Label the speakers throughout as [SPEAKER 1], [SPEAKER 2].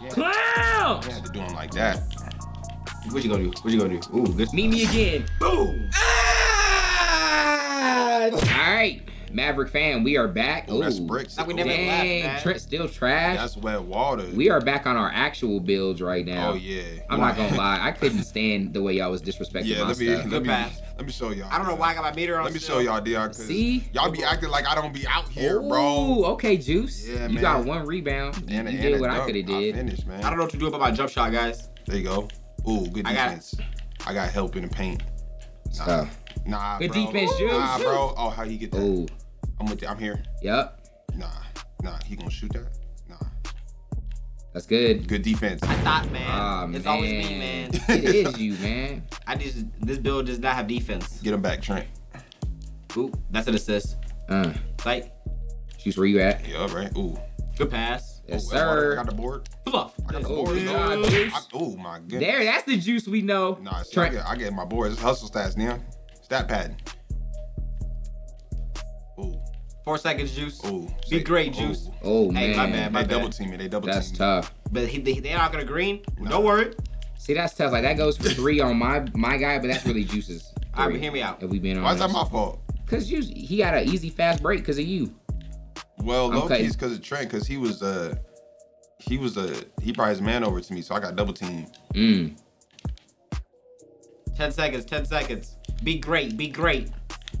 [SPEAKER 1] Yeah.
[SPEAKER 2] Clown!
[SPEAKER 1] You had to do him like that.
[SPEAKER 3] What you gonna do? What you gonna do? Ooh, good.
[SPEAKER 2] Meet me again.
[SPEAKER 3] Boom.
[SPEAKER 2] Ah! All right, Maverick fan, we are back.
[SPEAKER 1] Oh, that's
[SPEAKER 2] Ooh.
[SPEAKER 1] bricks.
[SPEAKER 3] Like we never
[SPEAKER 2] Dang,
[SPEAKER 3] man.
[SPEAKER 2] Trent still trash.
[SPEAKER 1] That's wet water.
[SPEAKER 2] we are back on our actual builds right now.
[SPEAKER 1] Oh yeah.
[SPEAKER 2] I'm not gonna lie, I couldn't stand the way y'all was disrespecting
[SPEAKER 1] Yeah,
[SPEAKER 2] my
[SPEAKER 1] let me
[SPEAKER 2] stuff.
[SPEAKER 1] let me let me show y'all.
[SPEAKER 3] I don't know uh, why I got my meter on.
[SPEAKER 1] Let me
[SPEAKER 3] still.
[SPEAKER 1] show y'all, Dion. 'cause
[SPEAKER 2] See?
[SPEAKER 1] Y'all be acting like I don't be out here, bro.
[SPEAKER 2] Ooh,
[SPEAKER 1] bro.
[SPEAKER 2] okay, Juice.
[SPEAKER 1] Yeah,
[SPEAKER 2] you
[SPEAKER 1] man.
[SPEAKER 2] got one rebound. You,
[SPEAKER 1] And,
[SPEAKER 2] you
[SPEAKER 1] and
[SPEAKER 2] did
[SPEAKER 1] a
[SPEAKER 2] what I could have did.
[SPEAKER 1] finished, man.
[SPEAKER 3] I don't know what to do about my jump shot, guys.
[SPEAKER 1] There you go. Ooh, good
[SPEAKER 3] I got-
[SPEAKER 1] defense. I got help in the paint. Nah,
[SPEAKER 2] So,
[SPEAKER 1] nah
[SPEAKER 2] Good
[SPEAKER 1] bro.
[SPEAKER 2] defense, Juice.
[SPEAKER 1] Nah, bro. Oh, how he get that?
[SPEAKER 2] oh,
[SPEAKER 1] I'm with you. I'm here.
[SPEAKER 2] yep,
[SPEAKER 1] Nah, nah. He gonna shoot that? Nah.
[SPEAKER 2] that's good.
[SPEAKER 1] Good defense.
[SPEAKER 3] I thought, man.
[SPEAKER 2] Ah,
[SPEAKER 3] it's always me, man.
[SPEAKER 2] it is you, man.
[SPEAKER 3] I just this build does not have defense.
[SPEAKER 1] Get him back, Trent.
[SPEAKER 3] Ooh, that's an assist.
[SPEAKER 2] Uh,
[SPEAKER 3] Like,
[SPEAKER 2] Juice, where you at?
[SPEAKER 1] Yeah, right. Ooh.
[SPEAKER 3] good pass.
[SPEAKER 2] Yes,
[SPEAKER 1] Ooh, wet. I
[SPEAKER 2] sir.
[SPEAKER 1] got the board.
[SPEAKER 3] Fluff.
[SPEAKER 1] I got the
[SPEAKER 2] Oh,
[SPEAKER 1] board.
[SPEAKER 2] yeah,
[SPEAKER 1] though.
[SPEAKER 2] Juice.
[SPEAKER 1] Oh my goodness.
[SPEAKER 2] There, that's the juice we know.
[SPEAKER 1] Nah, see, I
[SPEAKER 2] Trent,
[SPEAKER 1] get, I get my board. It's hustle stats, Neon. Stat pad. Ooh,
[SPEAKER 3] Four seconds, juice.
[SPEAKER 1] ooh.
[SPEAKER 3] Be great. Juice.
[SPEAKER 2] oh
[SPEAKER 3] Hey,
[SPEAKER 2] man,
[SPEAKER 3] my bad, my
[SPEAKER 1] They double
[SPEAKER 3] bad.
[SPEAKER 1] team me. They double
[SPEAKER 2] that's
[SPEAKER 1] team me.
[SPEAKER 2] tough.
[SPEAKER 3] But he, they, they're not gonna green.
[SPEAKER 1] Nah.
[SPEAKER 3] Don't worry.
[SPEAKER 2] See, that's tough. Like that goes for three on my my guy, but that's really juices.
[SPEAKER 3] All right, but hear me out.
[SPEAKER 2] If we been
[SPEAKER 1] Why is
[SPEAKER 2] honest.
[SPEAKER 1] that my fault?
[SPEAKER 2] Cause you, he got an easy fast break because of you.
[SPEAKER 1] Well, low
[SPEAKER 2] Okay.
[SPEAKER 1] key is because of Trent, because he was uh he was uh he brought his man over to me, so I got double team.
[SPEAKER 2] Mm.
[SPEAKER 3] Ten seconds. Ten seconds. Be great. Be great.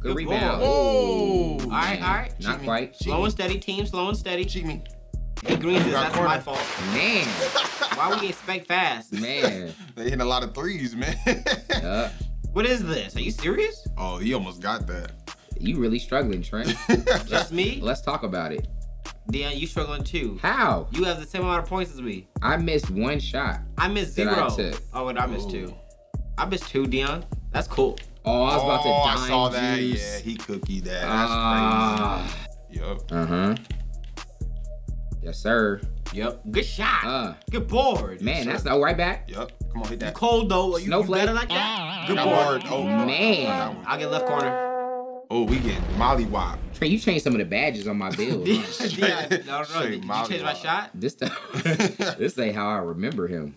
[SPEAKER 2] Good,
[SPEAKER 3] Good
[SPEAKER 2] rebound.
[SPEAKER 1] ball.
[SPEAKER 3] All right. All right.
[SPEAKER 2] Not
[SPEAKER 1] Cheat me.
[SPEAKER 2] quite.
[SPEAKER 3] Slow
[SPEAKER 1] me.
[SPEAKER 3] and steady, team. Slow and steady.
[SPEAKER 1] Cheat me.
[SPEAKER 3] He greens this. That's
[SPEAKER 1] corner.
[SPEAKER 3] my fault.
[SPEAKER 2] Man,
[SPEAKER 3] Why we get spec fast?
[SPEAKER 2] man.
[SPEAKER 1] They hitting a lot of threes, man.
[SPEAKER 2] Uh,
[SPEAKER 3] What is this? Are you serious?
[SPEAKER 1] oh, he almost got that.
[SPEAKER 2] you really struggling, Trent.
[SPEAKER 3] Just me?
[SPEAKER 2] Let's talk about it.
[SPEAKER 3] Dion, you struggling too.
[SPEAKER 2] How?
[SPEAKER 3] You have the same amount of points as me.
[SPEAKER 2] I missed one shot.
[SPEAKER 3] I missed
[SPEAKER 2] That I
[SPEAKER 3] zero.
[SPEAKER 2] took.
[SPEAKER 3] Oh, wait, I missed
[SPEAKER 1] Ooh.
[SPEAKER 3] two. I missed two, Dion. That's cool.
[SPEAKER 2] Oh, I was about to
[SPEAKER 1] oh,
[SPEAKER 2] dime
[SPEAKER 1] I saw that.
[SPEAKER 2] juice.
[SPEAKER 1] Yeah, he cookie that. That's
[SPEAKER 2] Ah.
[SPEAKER 1] crazy. Yup.
[SPEAKER 2] Uh huh. Yes, sir.
[SPEAKER 3] Yep. Good shot.
[SPEAKER 2] Uh,
[SPEAKER 3] Good board.
[SPEAKER 2] man,
[SPEAKER 1] sir.
[SPEAKER 2] that's no right back.
[SPEAKER 1] Yup. Come on, hit
[SPEAKER 3] You
[SPEAKER 1] that.
[SPEAKER 3] cold though. Are you, you
[SPEAKER 2] Snowflake.
[SPEAKER 3] better like that? Good
[SPEAKER 1] Got
[SPEAKER 3] board.
[SPEAKER 1] board. Oh,
[SPEAKER 2] Man.
[SPEAKER 3] I'll get left corner.
[SPEAKER 1] Oh, we get molly wop.
[SPEAKER 2] Trent, you changed some of the badges on my build. huh?
[SPEAKER 3] Dion, no, no, no.
[SPEAKER 1] Straight
[SPEAKER 3] Did you
[SPEAKER 1] Molly
[SPEAKER 3] change my shot?
[SPEAKER 2] this time, this ain't how I remember him.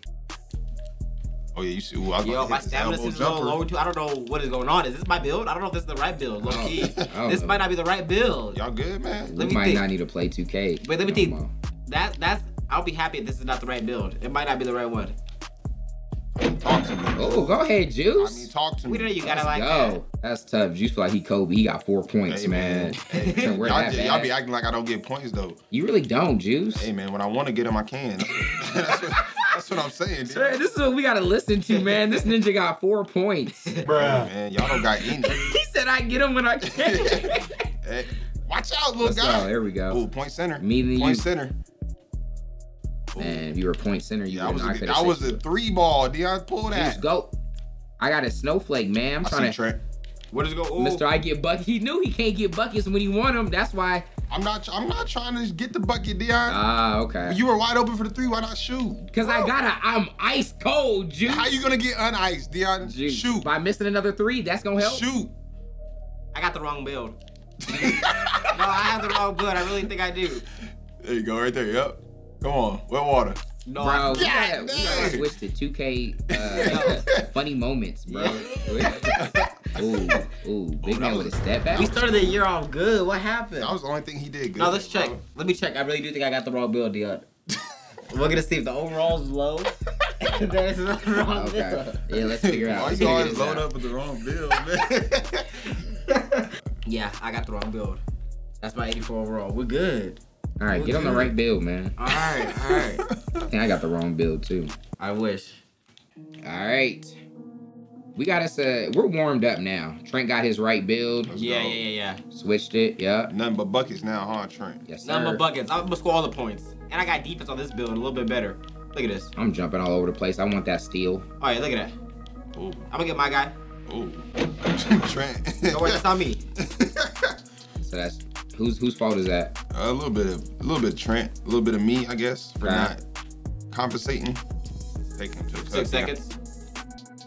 [SPEAKER 1] Oh yeah, you see. Ooh, I was
[SPEAKER 3] Yo,
[SPEAKER 1] about
[SPEAKER 3] my
[SPEAKER 1] to this
[SPEAKER 3] stamina
[SPEAKER 1] elbow
[SPEAKER 3] seems a little lower too. I don't know what is going on. Is this my build? I don't know if this is the right build. Low key. This
[SPEAKER 2] know.
[SPEAKER 3] might not be the right build.
[SPEAKER 1] Y'all good, man?
[SPEAKER 2] We
[SPEAKER 3] Let me
[SPEAKER 2] might
[SPEAKER 3] think.
[SPEAKER 2] not need to play 2K.
[SPEAKER 3] Wait, let me
[SPEAKER 2] no
[SPEAKER 3] think.
[SPEAKER 2] more.
[SPEAKER 3] That that's. I'll be happy if this is not the right build. It might not be the right one.
[SPEAKER 1] Talk to me.
[SPEAKER 2] Oh, go ahead,
[SPEAKER 1] I
[SPEAKER 2] Juice.
[SPEAKER 1] mean, talk to
[SPEAKER 3] We
[SPEAKER 1] me.
[SPEAKER 3] know you gotta
[SPEAKER 2] Let's
[SPEAKER 3] like
[SPEAKER 2] go. That's tough. Juice feel like he Kobe. He got four points,
[SPEAKER 1] Hey,
[SPEAKER 2] man.
[SPEAKER 1] man. Hey,
[SPEAKER 2] we're
[SPEAKER 1] y'all,
[SPEAKER 2] that
[SPEAKER 1] just- y'all be acting like I don't get points though.
[SPEAKER 2] You really don't, Juice.
[SPEAKER 1] Hey man, when I want to get him, I can. That's, what, I'm saying. dude.
[SPEAKER 2] This is what we gotta listen to, man. This ninja got four points.
[SPEAKER 1] Hey, man, y'all don't got any.
[SPEAKER 2] he said I get him when I can.
[SPEAKER 1] Hey, watch out, little
[SPEAKER 2] Let's
[SPEAKER 1] guy.
[SPEAKER 2] go. There we go.
[SPEAKER 1] Ooh, point center.
[SPEAKER 2] Me and
[SPEAKER 1] point
[SPEAKER 2] you.
[SPEAKER 1] center. Ooh.
[SPEAKER 2] Man, if you were point center, you
[SPEAKER 1] yeah, I
[SPEAKER 2] would
[SPEAKER 1] was,
[SPEAKER 2] not
[SPEAKER 1] a, was a three ball. Dion, pull that.
[SPEAKER 2] Juice, go. I got a snowflake, man. I'm
[SPEAKER 1] I
[SPEAKER 2] trying
[SPEAKER 1] see
[SPEAKER 2] to.
[SPEAKER 1] Trent.
[SPEAKER 3] Where does it go? Ooh.
[SPEAKER 2] Mr. I get bucket. He knew he can't get buckets when he want them. That's why.
[SPEAKER 1] I'm not. I'm not trying to get the bucket, Dion.
[SPEAKER 2] Ah, okay.
[SPEAKER 1] you were wide open for the three. Why not shoot?
[SPEAKER 2] Cause I gotta. I'm ice cold, Juice.
[SPEAKER 1] How you gonna get uniced, Dion?
[SPEAKER 2] Juice.
[SPEAKER 1] Shoot.
[SPEAKER 2] By missing another three, that's gonna help.
[SPEAKER 1] Shoot.
[SPEAKER 3] I got the wrong build. no, I have the wrong build. I really think I do.
[SPEAKER 1] There you go, right there. Yep. Come on, wet water.
[SPEAKER 3] No,
[SPEAKER 2] Bro,
[SPEAKER 3] I,
[SPEAKER 2] we gotta, we gotta switch to 2K uh, funny moments, bro. ooh, ooh, big
[SPEAKER 1] that
[SPEAKER 2] man
[SPEAKER 1] was-
[SPEAKER 2] with a step back.
[SPEAKER 3] we started the year off good. What happened?
[SPEAKER 1] That was the only thing he did good.
[SPEAKER 3] no, let's check.
[SPEAKER 1] Oh.
[SPEAKER 3] Let me check. I really do think I got the wrong build, Dion. We're gonna see if the overall's low. then it's the wrong
[SPEAKER 2] Okay.
[SPEAKER 3] build.
[SPEAKER 2] Yeah, let's figure out.
[SPEAKER 1] Why
[SPEAKER 2] Let's
[SPEAKER 1] you
[SPEAKER 2] figure
[SPEAKER 1] always
[SPEAKER 2] this
[SPEAKER 1] load up with the wrong build, man?
[SPEAKER 3] Yeah, I got the wrong build. That's my 84 overall. We're good.
[SPEAKER 2] All right, get on the right build, man.
[SPEAKER 3] All right, all right.
[SPEAKER 2] I think I got the wrong build too.
[SPEAKER 3] I wish.
[SPEAKER 2] All right. We got us uh we're warmed up now. Trent got his right build,
[SPEAKER 1] Let's
[SPEAKER 3] Yeah,
[SPEAKER 1] go.
[SPEAKER 3] yeah, yeah, yeah.
[SPEAKER 2] switched it. Yep.
[SPEAKER 1] Nothing but buckets now, huh, Trent?
[SPEAKER 2] Yes, sir.
[SPEAKER 3] but buckets. I'm gonna score all the points. And I got defense on this build a little bit better. Look at this.
[SPEAKER 2] I'm jumping all over the place. I want that steal.
[SPEAKER 3] All right, look at that.
[SPEAKER 1] Ooh,
[SPEAKER 3] I'm gonna get my guy.
[SPEAKER 1] ooh. Trent.
[SPEAKER 3] No, wait, that's not me.
[SPEAKER 2] So that's whose whose fault is that?
[SPEAKER 1] a little bit of a little bit of Trent, a little bit of me, I guess, for
[SPEAKER 2] Right.
[SPEAKER 1] not compensating. Taking him to the
[SPEAKER 3] Six
[SPEAKER 1] touchdown.
[SPEAKER 3] seconds.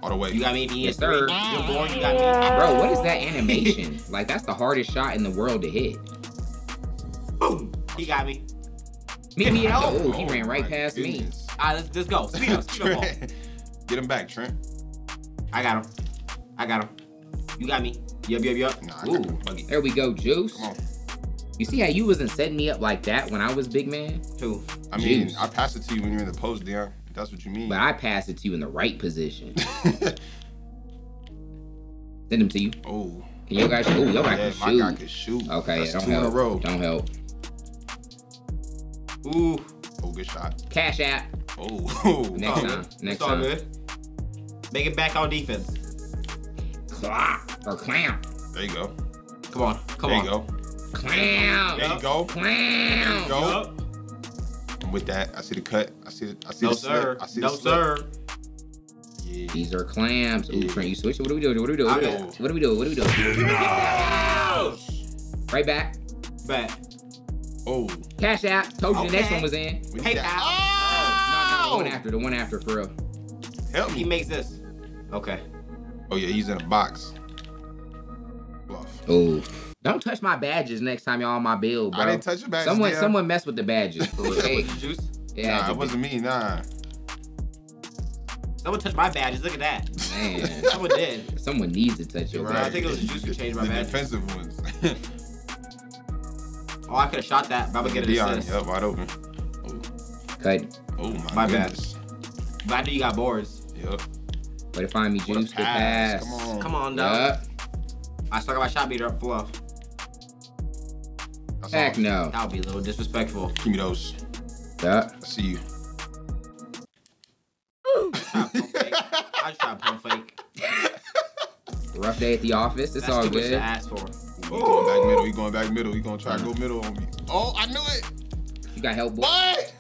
[SPEAKER 1] All the way.
[SPEAKER 3] You got me if you
[SPEAKER 2] Yes,
[SPEAKER 3] need three.
[SPEAKER 2] sir.
[SPEAKER 3] Good board, you got me.
[SPEAKER 2] Bro, what is that animation? like that's the hardest shot in the world to hit.
[SPEAKER 3] Boom. He got me.
[SPEAKER 2] Meet me out.
[SPEAKER 3] Oh,
[SPEAKER 2] Oh, he ran right
[SPEAKER 1] my
[SPEAKER 2] past me.
[SPEAKER 1] goodness.
[SPEAKER 3] All right, let's, let's go. Speed up, speed up.
[SPEAKER 1] Get him back, Trent.
[SPEAKER 3] I got him. I got him. You got me. Yup, yup, yup.
[SPEAKER 1] Nah,
[SPEAKER 3] Ooh.
[SPEAKER 1] got the buggy.
[SPEAKER 2] There we go, Juice.
[SPEAKER 1] Come on.
[SPEAKER 2] You see how you wasn't setting me up like that when I was big man?
[SPEAKER 3] Two.
[SPEAKER 1] I mean,
[SPEAKER 2] Juice.
[SPEAKER 1] I passed it to you when you're in the post, Dion. If That's what you mean.
[SPEAKER 2] But I passed it to you in the right position. Send him to you.
[SPEAKER 1] oh,
[SPEAKER 2] Can you guys? Oh, y'all guys
[SPEAKER 1] yeah,
[SPEAKER 2] can
[SPEAKER 1] my guy
[SPEAKER 2] shoot.
[SPEAKER 1] can shoot.
[SPEAKER 2] Okay,
[SPEAKER 1] That's
[SPEAKER 2] yeah, don't
[SPEAKER 1] two in a
[SPEAKER 2] help.
[SPEAKER 1] row.
[SPEAKER 2] Don't help.
[SPEAKER 3] Ooh.
[SPEAKER 1] Oh, good shot.
[SPEAKER 2] Cash app.
[SPEAKER 1] Oh,
[SPEAKER 2] Next
[SPEAKER 3] all
[SPEAKER 2] time.
[SPEAKER 3] good.
[SPEAKER 2] Next
[SPEAKER 3] it's
[SPEAKER 2] time.
[SPEAKER 3] good. Make it back on defense.
[SPEAKER 2] Claw or clamp.
[SPEAKER 1] there you go.
[SPEAKER 3] Come on. Come
[SPEAKER 1] there
[SPEAKER 3] on.
[SPEAKER 1] you go.
[SPEAKER 2] Clamp.
[SPEAKER 1] There you go.
[SPEAKER 2] Clamp.
[SPEAKER 1] Go.
[SPEAKER 3] Yup.
[SPEAKER 1] And with that, I see the cut. I see the. I see
[SPEAKER 3] No,
[SPEAKER 1] the slip.
[SPEAKER 3] sir.
[SPEAKER 1] I see
[SPEAKER 3] No,
[SPEAKER 1] the slip.
[SPEAKER 3] sir.
[SPEAKER 1] Yeah.
[SPEAKER 2] These are clamps. Ooh,
[SPEAKER 1] Yeah.
[SPEAKER 2] Trent, you switch. What are we doing? What are we doing? What are we doing? What are we doing? What are we doing? Right back.
[SPEAKER 3] Back.
[SPEAKER 1] Oh.
[SPEAKER 2] Cash app. Told you the next one was in.
[SPEAKER 1] We
[SPEAKER 3] Hey,
[SPEAKER 1] got-
[SPEAKER 3] pal.
[SPEAKER 2] No, no, the one
[SPEAKER 1] Oh!
[SPEAKER 2] after. The one after, for real.
[SPEAKER 1] Help
[SPEAKER 3] He makes this. Okay.
[SPEAKER 1] Oh yeah, he's in a box. Bluff.
[SPEAKER 2] Oh. Don't touch my badges next time y'all on my bill, bro.
[SPEAKER 1] I didn't touch your badges.
[SPEAKER 2] someone,
[SPEAKER 1] Dion.
[SPEAKER 2] someone messed with the badges. Hey,
[SPEAKER 3] What's the juice?
[SPEAKER 2] yeah,
[SPEAKER 1] Nah, it wasn't me. Nah.
[SPEAKER 3] Someone touched my badges. Look at that.
[SPEAKER 2] man.
[SPEAKER 3] Someone did.
[SPEAKER 2] Someone needs to touch your
[SPEAKER 3] Right.
[SPEAKER 2] badges.
[SPEAKER 3] I think it was Juice who changed my
[SPEAKER 1] the
[SPEAKER 3] badge.
[SPEAKER 1] defensive ones.
[SPEAKER 3] Oh, I could have shot that, but I'm gonna get an
[SPEAKER 1] Dion,
[SPEAKER 3] assist.
[SPEAKER 1] yep, wide open.
[SPEAKER 2] Cut.
[SPEAKER 1] Oh my,
[SPEAKER 3] My bad.
[SPEAKER 1] goodness.
[SPEAKER 3] But I knew you got boards.
[SPEAKER 1] Yep.
[SPEAKER 2] Way to find me,
[SPEAKER 1] What a
[SPEAKER 2] Juice. Good pass.
[SPEAKER 1] Come on.
[SPEAKER 3] Come on, dog.
[SPEAKER 2] Yup.
[SPEAKER 3] I still got my shot beater up fluff.
[SPEAKER 1] That's
[SPEAKER 2] Heck
[SPEAKER 1] all.
[SPEAKER 2] no.
[SPEAKER 3] That would be a little disrespectful.
[SPEAKER 1] Give me those.
[SPEAKER 2] That.
[SPEAKER 1] I see you.
[SPEAKER 3] Try to pump fake. I just try to pump fake.
[SPEAKER 2] Rough day at the office. It's
[SPEAKER 3] That's
[SPEAKER 2] all
[SPEAKER 3] too much to
[SPEAKER 2] good.
[SPEAKER 3] ask for.
[SPEAKER 1] He going back middle. He going back middle. He gonna try to go middle on me. Oh, I knew it.
[SPEAKER 2] You got help, boy.
[SPEAKER 1] What?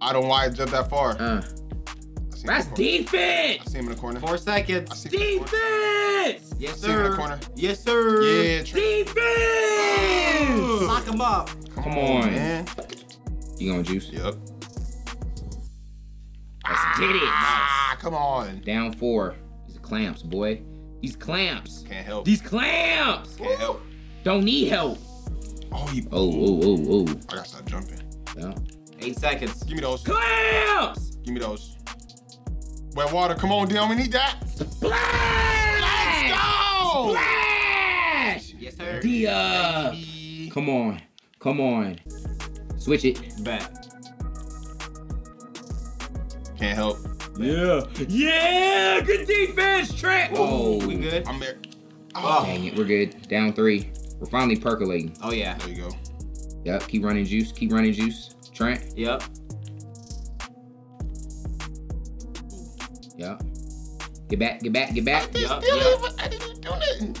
[SPEAKER 1] I don't know why I jumped that far.
[SPEAKER 2] Uh,
[SPEAKER 1] I see him
[SPEAKER 2] that's
[SPEAKER 1] in
[SPEAKER 2] defense.
[SPEAKER 1] I see him in the corner.
[SPEAKER 3] Four seconds.
[SPEAKER 1] see him in the corner.
[SPEAKER 2] Defense.
[SPEAKER 3] Yes,
[SPEAKER 1] See him in the
[SPEAKER 3] sir.
[SPEAKER 1] corner.
[SPEAKER 3] Yes, sir.
[SPEAKER 1] Yeah,
[SPEAKER 2] Defense.
[SPEAKER 3] Lock him up.
[SPEAKER 2] Come on.
[SPEAKER 1] man.
[SPEAKER 2] You gonna juice?
[SPEAKER 1] Yep.
[SPEAKER 2] Let's get it.
[SPEAKER 1] Ah, come on.
[SPEAKER 2] Down four. These are clamps, boy. These clamps.
[SPEAKER 1] Can't help.
[SPEAKER 2] These clamps.
[SPEAKER 1] Can't help.
[SPEAKER 2] Don't need help.
[SPEAKER 1] Oh, he.
[SPEAKER 2] Oh, oh, oh, oh.
[SPEAKER 1] I gotta stop jumping.
[SPEAKER 2] Yeah.
[SPEAKER 3] Eight seconds.
[SPEAKER 1] Give me those.
[SPEAKER 2] Clamps.
[SPEAKER 1] Give me those. Wet water. Come on, Dion. We need that.
[SPEAKER 2] Splash.
[SPEAKER 1] Go.
[SPEAKER 2] Splash.
[SPEAKER 3] Yes, sir.
[SPEAKER 2] Dia.
[SPEAKER 1] Uh, Baby.
[SPEAKER 2] Come on. Come on. Switch it.
[SPEAKER 3] Back.
[SPEAKER 1] Can't help.
[SPEAKER 2] Yeah. Yeah. Good defense, Trent.
[SPEAKER 3] Oh, we good?
[SPEAKER 1] I'm there.
[SPEAKER 3] Oh.
[SPEAKER 1] Oh,
[SPEAKER 2] Dang it. We're good. Down three. We're finally percolating.
[SPEAKER 3] Oh yeah.
[SPEAKER 1] there you go.
[SPEAKER 2] Yep. Keep running juice. Keep running juice. Trent.
[SPEAKER 3] Yep.
[SPEAKER 2] Yep. Get back. Get back. Get back.
[SPEAKER 3] Yup,
[SPEAKER 1] Still
[SPEAKER 3] yup.
[SPEAKER 1] even- I didn't do nothing.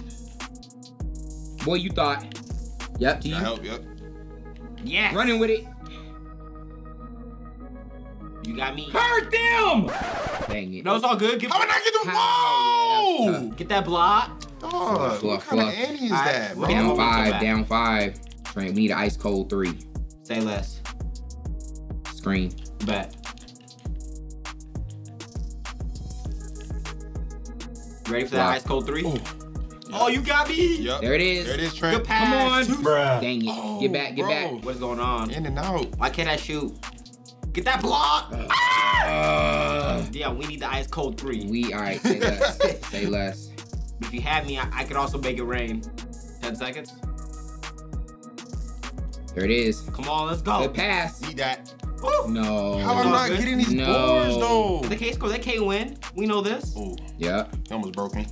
[SPEAKER 2] Boy, you thought. Yep. To you.
[SPEAKER 1] Can help. Yep.
[SPEAKER 3] Yes.
[SPEAKER 2] Running with it.
[SPEAKER 3] You got me.
[SPEAKER 2] Hurt them. Dang it.
[SPEAKER 3] No, it's all good. Get,
[SPEAKER 1] How did I get the
[SPEAKER 2] How? Yeah,
[SPEAKER 3] get that block.
[SPEAKER 1] Dog,
[SPEAKER 2] Fluff,
[SPEAKER 1] what
[SPEAKER 2] fluff,
[SPEAKER 1] kind of
[SPEAKER 2] fluff.
[SPEAKER 1] Annie is
[SPEAKER 3] Alright,
[SPEAKER 1] that, bro?
[SPEAKER 3] we're
[SPEAKER 2] Down five. Down five. Trent, we need an ice cold three.
[SPEAKER 3] Say less.
[SPEAKER 2] Screen.
[SPEAKER 3] Bet. Ready for that
[SPEAKER 2] Block.
[SPEAKER 3] ice cold three?
[SPEAKER 1] Ooh.
[SPEAKER 3] Oh, you got me.
[SPEAKER 1] Yep.
[SPEAKER 2] There it is.
[SPEAKER 1] There it is, Trent.
[SPEAKER 3] Good pass.
[SPEAKER 2] Come on.
[SPEAKER 4] Bruh.
[SPEAKER 2] Dang it.
[SPEAKER 1] Oh,
[SPEAKER 2] get back. Get
[SPEAKER 1] bro.
[SPEAKER 2] back.
[SPEAKER 3] What's going on?
[SPEAKER 1] In and out.
[SPEAKER 3] Why can't I shoot? Get that block.
[SPEAKER 2] Uh,
[SPEAKER 3] Yeah, we need the ice cold three.
[SPEAKER 2] we all right. Say less. say less.
[SPEAKER 3] If you had me, I, I could also make it rain. Ten seconds.
[SPEAKER 2] There it is.
[SPEAKER 3] Come on, let's go.
[SPEAKER 2] Good pass.
[SPEAKER 1] Need that.
[SPEAKER 3] Woo.
[SPEAKER 2] No.
[SPEAKER 1] How
[SPEAKER 3] It's
[SPEAKER 1] am I not getting these
[SPEAKER 2] No.
[SPEAKER 1] boards though?
[SPEAKER 3] The case score, they can't win. We know this.
[SPEAKER 1] Oh,
[SPEAKER 2] Yep.
[SPEAKER 1] he almost broke me.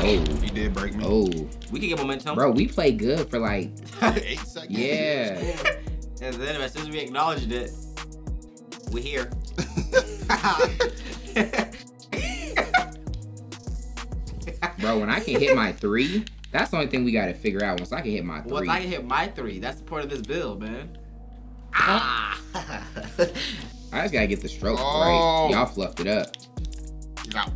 [SPEAKER 2] Oh.
[SPEAKER 1] He did break me.
[SPEAKER 2] Oh.
[SPEAKER 3] We can get momentum.
[SPEAKER 2] Bro, we play good for like.
[SPEAKER 1] Eight seconds.
[SPEAKER 2] Yeah.
[SPEAKER 3] and then as soon as we acknowledged it, we're here.
[SPEAKER 2] Bro, when I can hit my three, that's the only thing we got to figure out. Once I can hit my three. Once.
[SPEAKER 3] I can hit my three, that's the point of this build, man. Ah!
[SPEAKER 2] I just gotta get the stroke
[SPEAKER 1] Oh.
[SPEAKER 2] right. Y'all fluffed it up.
[SPEAKER 1] He's out.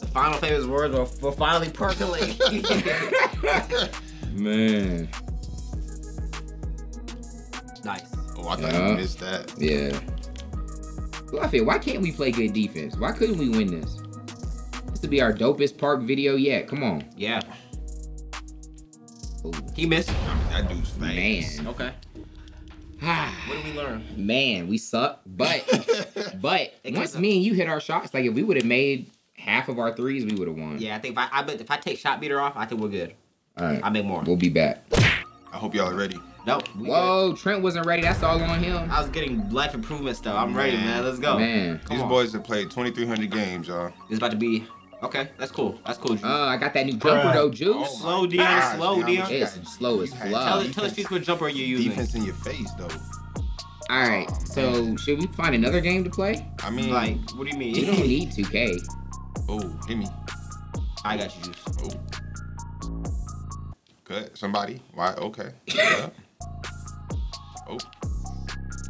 [SPEAKER 3] the final famous words were, were finally percolate.
[SPEAKER 2] Man.
[SPEAKER 3] nice.
[SPEAKER 1] Oh, I thought
[SPEAKER 2] Yeah.
[SPEAKER 1] you missed that.
[SPEAKER 2] Yeah. Fluffy, why can't we play good defense? Why couldn't we win this? This would be our dopest park video yet. Come on.
[SPEAKER 3] Yeah.
[SPEAKER 2] Ooh,
[SPEAKER 3] He missed.
[SPEAKER 1] That dude's fast.
[SPEAKER 2] man.
[SPEAKER 3] Okay. What did we learn?
[SPEAKER 2] Man, we suck. But but once me and you hit our shots, like if we would have made half of our threes, we would have won.
[SPEAKER 3] Yeah, I think if I, I bet if I take shot beater off, I think we're good.
[SPEAKER 2] All right.
[SPEAKER 3] I make more.
[SPEAKER 2] We'll be back.
[SPEAKER 1] I hope y'all are ready.
[SPEAKER 3] No. we good.
[SPEAKER 2] Whoa, Trent wasn't ready. That's all on him.
[SPEAKER 3] I was getting life improvement stuff. I'm ready,
[SPEAKER 1] Man.
[SPEAKER 3] man. Let's go.
[SPEAKER 2] Man.
[SPEAKER 3] Come
[SPEAKER 1] These
[SPEAKER 3] on.
[SPEAKER 1] boys have played 2,300 games, y'all.
[SPEAKER 3] It's about to be okay. That's cool. That's cool. Juice.
[SPEAKER 2] Uh, I got that new jumper though, Juice.
[SPEAKER 1] Oh
[SPEAKER 3] Slow,
[SPEAKER 1] my
[SPEAKER 3] Dion,
[SPEAKER 1] gosh,
[SPEAKER 3] slow,
[SPEAKER 1] Dion,
[SPEAKER 3] Dion.
[SPEAKER 1] what you
[SPEAKER 2] slow as
[SPEAKER 1] You
[SPEAKER 2] fuck.
[SPEAKER 3] tell, us- tell us streets what jumper you're using.
[SPEAKER 1] Defense in your face, though.
[SPEAKER 2] all right.
[SPEAKER 1] Oh,
[SPEAKER 2] So should we find another game to play?
[SPEAKER 1] I mean,
[SPEAKER 3] Like, what do you mean?
[SPEAKER 2] We don't need 2K.
[SPEAKER 1] oh, hit me.
[SPEAKER 3] I got you, Juice.
[SPEAKER 1] Oh. Cut. Somebody. Why? Okay. Yeah. Oh.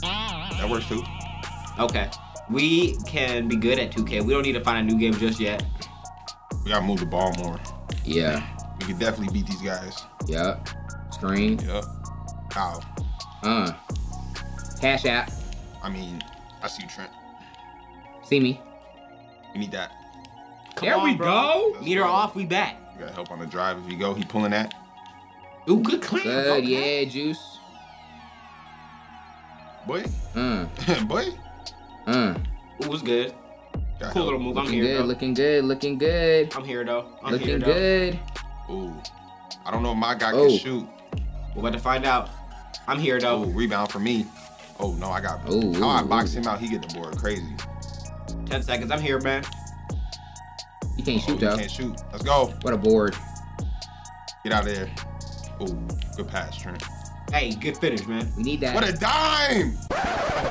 [SPEAKER 1] That works too.
[SPEAKER 3] Okay. We can be good at 2K. We don't need to find a new game just yet.
[SPEAKER 1] We gotta move the ball more.
[SPEAKER 2] Yeah.
[SPEAKER 1] We could definitely beat these guys.
[SPEAKER 2] Yep. Screen.
[SPEAKER 1] Yep. Ow.
[SPEAKER 2] Uh. Cash app.
[SPEAKER 1] I mean, I see you, Trent.
[SPEAKER 2] See me.
[SPEAKER 1] We need that.
[SPEAKER 3] Come
[SPEAKER 2] there
[SPEAKER 3] on,
[SPEAKER 2] we
[SPEAKER 3] bro.
[SPEAKER 2] go.
[SPEAKER 1] Let's
[SPEAKER 3] Meter
[SPEAKER 1] go.
[SPEAKER 3] off, we back.
[SPEAKER 1] We got help on the drive. If you go, he pulling that.
[SPEAKER 3] Ooh, good clean.
[SPEAKER 2] Good. Yeah, Juice.
[SPEAKER 1] Boy.
[SPEAKER 2] Uh.
[SPEAKER 1] Boy.
[SPEAKER 2] Uh.
[SPEAKER 3] Ooh, was good.
[SPEAKER 1] Got
[SPEAKER 3] Cool
[SPEAKER 1] help.
[SPEAKER 3] little move. I'm
[SPEAKER 2] Looking
[SPEAKER 3] here,
[SPEAKER 2] good.
[SPEAKER 3] though.
[SPEAKER 2] Looking good. Looking good.
[SPEAKER 3] I'm here, though. I'm
[SPEAKER 2] Looking
[SPEAKER 3] here, though.
[SPEAKER 2] good.
[SPEAKER 1] Ooh. I don't know if my guy
[SPEAKER 2] Oh.
[SPEAKER 1] can shoot.
[SPEAKER 3] We're about to find out. I'm here, though.
[SPEAKER 1] rebound for me. Oh no, I got.
[SPEAKER 2] Ooh,
[SPEAKER 1] How I
[SPEAKER 2] ooh,
[SPEAKER 1] box
[SPEAKER 2] ooh.
[SPEAKER 1] him out, he get the board crazy.
[SPEAKER 3] 10 seconds. I'm here, man.
[SPEAKER 2] He can't
[SPEAKER 1] Oh,
[SPEAKER 2] shoot
[SPEAKER 1] he
[SPEAKER 2] though.
[SPEAKER 1] can't shoot. Let's go.
[SPEAKER 2] What a board.
[SPEAKER 1] Get out of there. Oh, good pass, Trent.
[SPEAKER 3] Hey, good finish, man.
[SPEAKER 2] We need that.
[SPEAKER 1] What a dime!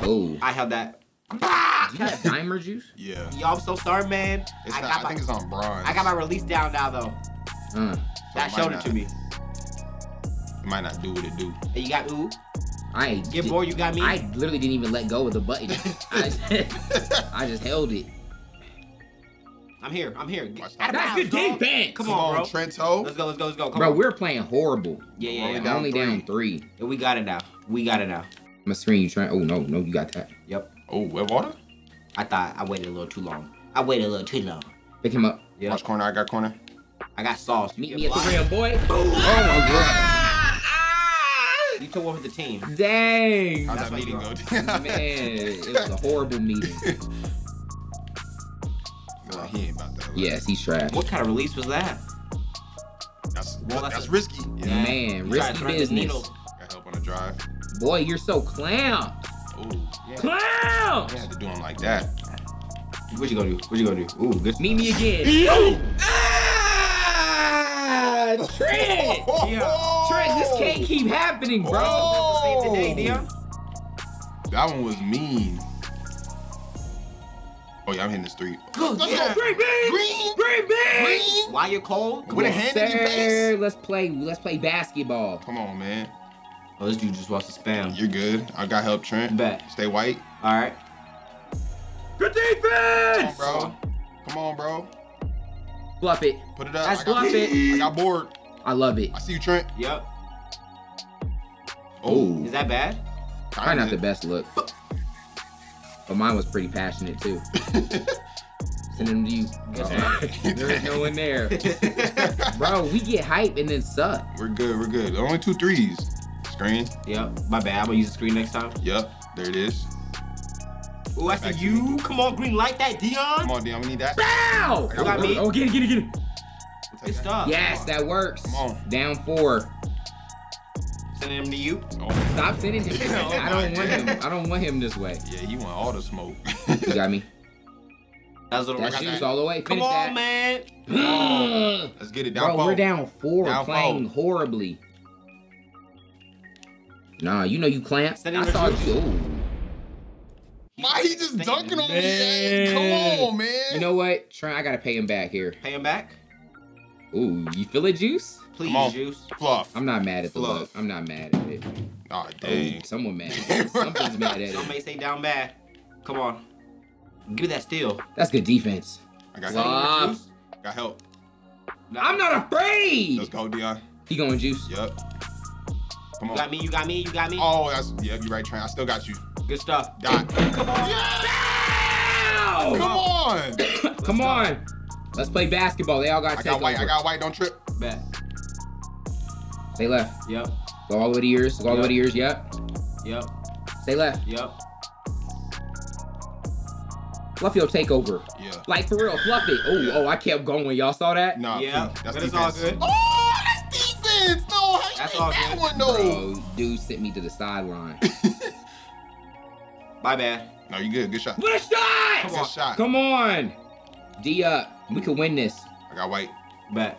[SPEAKER 2] oh.
[SPEAKER 3] I held that.
[SPEAKER 2] Do you have dimer juice?
[SPEAKER 1] Yeah.
[SPEAKER 3] Yo, I'm so sorry, man.
[SPEAKER 1] It's
[SPEAKER 3] I
[SPEAKER 1] not,
[SPEAKER 3] got
[SPEAKER 1] I
[SPEAKER 3] my,
[SPEAKER 1] think it's on bronze.
[SPEAKER 3] I got my release down now, though.
[SPEAKER 2] Uh.
[SPEAKER 3] That
[SPEAKER 1] it might
[SPEAKER 3] showed it to me.
[SPEAKER 1] It might not do what it do.
[SPEAKER 3] Hey, you got ooh.
[SPEAKER 2] I ain't
[SPEAKER 3] Get
[SPEAKER 2] did-
[SPEAKER 3] bored, you got me.
[SPEAKER 2] I literally didn't even let go of the button. I, I just held it.
[SPEAKER 3] I'm here. I'm here. Get
[SPEAKER 1] Watch
[SPEAKER 3] out of
[SPEAKER 2] That's
[SPEAKER 3] bounds,
[SPEAKER 2] good
[SPEAKER 3] dog.
[SPEAKER 2] defense.
[SPEAKER 3] Come
[SPEAKER 1] Come
[SPEAKER 3] on,
[SPEAKER 1] on,
[SPEAKER 3] bro.
[SPEAKER 1] Trento.
[SPEAKER 3] Let's go. Let's go. Let's go. Come
[SPEAKER 2] Bro,
[SPEAKER 3] on.
[SPEAKER 2] we're playing horrible.
[SPEAKER 3] Yeah, yeah,
[SPEAKER 1] Only
[SPEAKER 3] yeah.
[SPEAKER 2] I'm
[SPEAKER 1] down
[SPEAKER 2] only
[SPEAKER 1] three.
[SPEAKER 2] down three.
[SPEAKER 3] Yeah, We got it now. We got it now.
[SPEAKER 2] I'm screen you trying. Oh no, no, you got that.
[SPEAKER 3] Yep.
[SPEAKER 1] Oh, wet water.
[SPEAKER 3] I thought I waited a little too long. I waited a little too long.
[SPEAKER 2] Pick him up.
[SPEAKER 3] Yeah.
[SPEAKER 1] Watch corner. I got corner.
[SPEAKER 3] I got sauce.
[SPEAKER 2] Meet me at the
[SPEAKER 3] blocked.
[SPEAKER 2] rim, boy. Oh, oh my god.
[SPEAKER 3] You took one for the team.
[SPEAKER 2] Dang.
[SPEAKER 1] How's
[SPEAKER 3] That's
[SPEAKER 1] that meeting go?
[SPEAKER 2] Man, it was a horrible meeting.
[SPEAKER 1] Feel like he ain't about that.
[SPEAKER 2] Yes, he's trash.
[SPEAKER 3] What kind of release was that?
[SPEAKER 1] That's
[SPEAKER 3] Well,
[SPEAKER 1] that's,
[SPEAKER 3] that's a-
[SPEAKER 1] risky. Yeah.
[SPEAKER 2] Man,
[SPEAKER 3] You
[SPEAKER 2] risky business.
[SPEAKER 1] Got help on the drive.
[SPEAKER 2] Boy, you're so clown.
[SPEAKER 1] Oh,
[SPEAKER 3] Yeah.
[SPEAKER 2] Clown.
[SPEAKER 1] I had to do him like that.
[SPEAKER 3] What you gonna do? What you gonna do? Ooh, good.
[SPEAKER 2] Meet me again. Ah, Trent.
[SPEAKER 3] Yeah.
[SPEAKER 2] Trent, this can't keep happening, bro.
[SPEAKER 1] Oh.
[SPEAKER 3] Save the day, Dion.
[SPEAKER 1] That one was mean. Oh yeah, I'm hitting this three. Let's
[SPEAKER 3] Yeah.
[SPEAKER 1] go.
[SPEAKER 2] Green bean.
[SPEAKER 1] Green.
[SPEAKER 2] Green bean.
[SPEAKER 1] Green.
[SPEAKER 3] Why you cold?
[SPEAKER 1] With a
[SPEAKER 2] Yes,
[SPEAKER 1] hand in your face.
[SPEAKER 2] Let's play. Let's play basketball.
[SPEAKER 1] Come on, man.
[SPEAKER 3] Oh, this dude just wants to spam.
[SPEAKER 1] You're good. I got help, Trent.
[SPEAKER 3] Bet.
[SPEAKER 1] Stay white.
[SPEAKER 3] All right.
[SPEAKER 2] Good
[SPEAKER 1] Come on,
[SPEAKER 2] defense.
[SPEAKER 1] bro. Come on, bro.
[SPEAKER 2] Fluff it.
[SPEAKER 1] Put it up.
[SPEAKER 2] That's
[SPEAKER 1] I got,
[SPEAKER 2] fluff it.
[SPEAKER 1] I got bored.
[SPEAKER 2] I love it.
[SPEAKER 1] I see you, Trent.
[SPEAKER 3] Yep.
[SPEAKER 1] Oh,
[SPEAKER 3] Is that bad?
[SPEAKER 2] Probably not the best look. But mine was pretty passionate too. Sending them to you. Oh, There's no one there. Bro, we get hype and then suck.
[SPEAKER 1] We're good. We're good. Only two threes. Screen.
[SPEAKER 3] Yep. My bad. I'm gonna use the screen next time.
[SPEAKER 1] Yep. There it is.
[SPEAKER 3] Oh, I see you. Come on, green light that, Dion.
[SPEAKER 1] Come on, Dion. We need that.
[SPEAKER 2] Bow!
[SPEAKER 1] I
[SPEAKER 3] You got me.
[SPEAKER 2] Oh, get it, get it, get it.
[SPEAKER 1] We'll
[SPEAKER 3] Good
[SPEAKER 1] that.
[SPEAKER 3] stuff.
[SPEAKER 2] Yes, that works.
[SPEAKER 1] Come on.
[SPEAKER 2] Down four.
[SPEAKER 3] Sending him to you.
[SPEAKER 1] Oh,
[SPEAKER 2] Stop sending him.
[SPEAKER 1] Oh
[SPEAKER 2] I don't want him. I don't want him this way.
[SPEAKER 1] yeah, he want all the smoke.
[SPEAKER 2] You got me.
[SPEAKER 3] That was a little.
[SPEAKER 2] That shoots all the way.
[SPEAKER 3] Come
[SPEAKER 2] Finish
[SPEAKER 3] on,
[SPEAKER 2] that.
[SPEAKER 3] man.
[SPEAKER 1] Let's get it down.
[SPEAKER 2] Bro, we're down four,
[SPEAKER 1] Down
[SPEAKER 2] playing horribly. Nah, you know you clamp.
[SPEAKER 3] Send
[SPEAKER 2] I saw you. Ooh.
[SPEAKER 1] Why he just dunking on me?
[SPEAKER 2] Man.
[SPEAKER 1] Come on, man.
[SPEAKER 2] You know what? Trent, I gotta pay him back here.
[SPEAKER 3] Pay him back,
[SPEAKER 2] Ooh, you feel it, Juice?
[SPEAKER 3] please,
[SPEAKER 1] on.
[SPEAKER 3] Juice.
[SPEAKER 1] fluff.
[SPEAKER 2] I'm not mad at the
[SPEAKER 1] Fluff.
[SPEAKER 2] look. I'm not mad at it.
[SPEAKER 1] Aw,
[SPEAKER 2] Oh,
[SPEAKER 1] dang.
[SPEAKER 2] someone mad. At it. Something's mad at
[SPEAKER 3] Some
[SPEAKER 2] it.
[SPEAKER 3] may say down bad. Come on. Give me that steal.
[SPEAKER 2] That's good defense.
[SPEAKER 1] I got
[SPEAKER 2] Fluff.
[SPEAKER 1] help.
[SPEAKER 3] Juice.
[SPEAKER 1] Got help.
[SPEAKER 2] I'm not afraid.
[SPEAKER 1] Let's go, Dion.
[SPEAKER 2] He going Juice.
[SPEAKER 1] Yup. Come on.
[SPEAKER 3] You got me. You got me. You got me.
[SPEAKER 1] Oh, that's yeah. You're right, Trent. I still got you.
[SPEAKER 3] Good stuff.
[SPEAKER 1] Dot.
[SPEAKER 3] Come on.
[SPEAKER 1] Come on.
[SPEAKER 2] Come on. Let's play basketball. They all got
[SPEAKER 1] I
[SPEAKER 2] take
[SPEAKER 1] got white.
[SPEAKER 2] over.
[SPEAKER 1] I got white. Don't trip.
[SPEAKER 3] Bet.
[SPEAKER 2] They left.
[SPEAKER 3] Yep.
[SPEAKER 2] Go all the way to yours. Go all the way to yours. Yep.
[SPEAKER 3] Yep.
[SPEAKER 2] Stay left.
[SPEAKER 3] Yep.
[SPEAKER 2] Fluffy will take over.
[SPEAKER 1] Yeah.
[SPEAKER 2] Like for real, Fluffy. Oh,
[SPEAKER 1] Yeah.
[SPEAKER 2] oh, I kept going. Y'all saw that?
[SPEAKER 1] Nah,
[SPEAKER 3] Yeah,
[SPEAKER 1] Pete, that's
[SPEAKER 3] but it's all good.
[SPEAKER 1] Oh, that's defense. No, how you
[SPEAKER 3] That's all
[SPEAKER 1] that
[SPEAKER 3] good.
[SPEAKER 1] one though?
[SPEAKER 2] Bro, dude sent me to the sideline.
[SPEAKER 3] My bad.
[SPEAKER 1] No, you good. Good shot.
[SPEAKER 2] what a shot!
[SPEAKER 3] Come
[SPEAKER 1] Good
[SPEAKER 3] on.
[SPEAKER 1] shot.
[SPEAKER 2] Come on. D up. We could win this.
[SPEAKER 1] I got white.
[SPEAKER 3] Bet.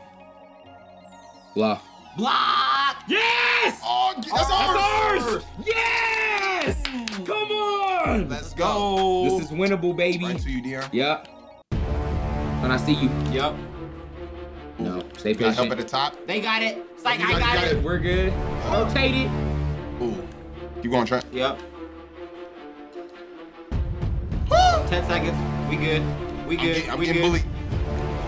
[SPEAKER 2] Bluff.
[SPEAKER 3] Block!
[SPEAKER 2] Yes!
[SPEAKER 1] Oh, that's
[SPEAKER 2] That's
[SPEAKER 1] ours.
[SPEAKER 2] ours! Yes! Come on!
[SPEAKER 1] Let's go.
[SPEAKER 2] This is winnable, baby.
[SPEAKER 1] right to you, Dion.
[SPEAKER 2] Yep. When I see you.
[SPEAKER 3] Yep.
[SPEAKER 2] No. Stay
[SPEAKER 1] You got help at the top.
[SPEAKER 3] They got it. It's like
[SPEAKER 1] You
[SPEAKER 3] I
[SPEAKER 1] got-
[SPEAKER 3] got,
[SPEAKER 1] got
[SPEAKER 3] it.
[SPEAKER 1] it.
[SPEAKER 2] We're good. Rotate it.
[SPEAKER 1] Ooh. Keep going, Trent.
[SPEAKER 3] Yep. Ten seconds. We good. We
[SPEAKER 1] I'm
[SPEAKER 3] good.
[SPEAKER 1] getting, I'm
[SPEAKER 3] we
[SPEAKER 1] getting
[SPEAKER 3] good.
[SPEAKER 1] bullied.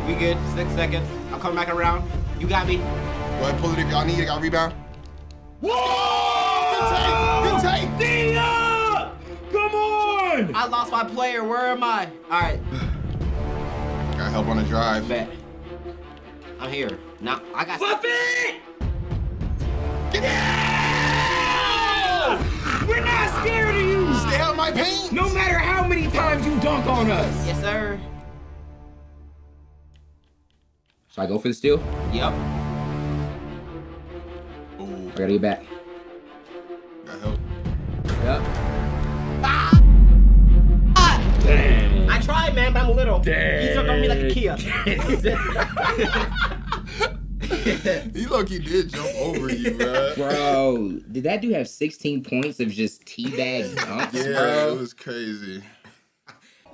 [SPEAKER 3] We good. Six seconds. I'm coming back around. You got me.
[SPEAKER 1] Go ahead, pull it if y'all need it. Got a rebound.
[SPEAKER 2] Whoa!
[SPEAKER 1] Good take. Good take.
[SPEAKER 2] Dia! Come on!
[SPEAKER 3] I lost my player. Where am I? All right.
[SPEAKER 1] Got help on the drive.
[SPEAKER 3] Bet. I'm here. Now I got.
[SPEAKER 2] Fluffy!
[SPEAKER 1] Get
[SPEAKER 2] We're not scared of you!
[SPEAKER 1] Stay out of my paint.
[SPEAKER 2] No matter how many times you dunk on us.
[SPEAKER 3] Yes, sir.
[SPEAKER 2] Should I go for the steal?
[SPEAKER 3] Yep.
[SPEAKER 1] Ooh.
[SPEAKER 2] I gotta get back.
[SPEAKER 1] Got help.
[SPEAKER 2] Yep.
[SPEAKER 3] Tried, man, but I'm little. You took on me like a Kia.
[SPEAKER 1] He look he did jump over you, bro.
[SPEAKER 2] Bro, did that dude have 16 points of just teabag dunks,
[SPEAKER 1] Yeah,
[SPEAKER 2] bro?
[SPEAKER 1] it was crazy.